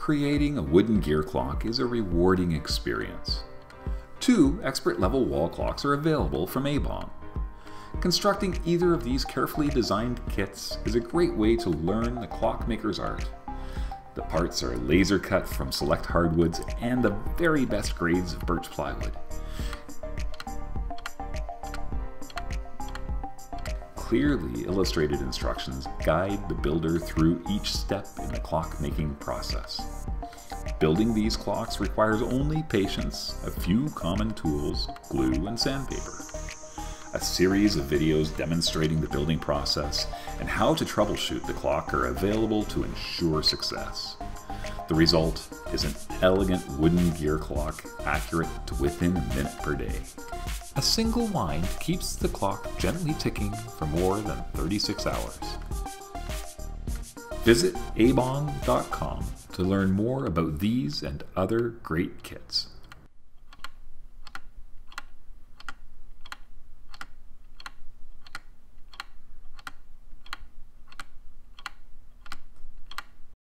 Creating a wooden gear clock is a rewarding experience. Two expert level wall clocks are available from Abong. Constructing either of these carefully designed kits is a great way to learn the clockmaker's art. The parts are laser cut from select hardwoods and the very best grades of birch plywood. Clearly illustrated instructions guide the builder through each step in the clockmaking process. Building these clocks requires only patience, a few common tools, glue, and sandpaper. A series of videos demonstrating the building process and how to troubleshoot the clock are available to ensure success. The result is an elegant wooden gear clock accurate to within a minute per day. A single wind keeps the clock gently ticking for more than 36 hours. Visit abong.com to learn more about these and other great kits.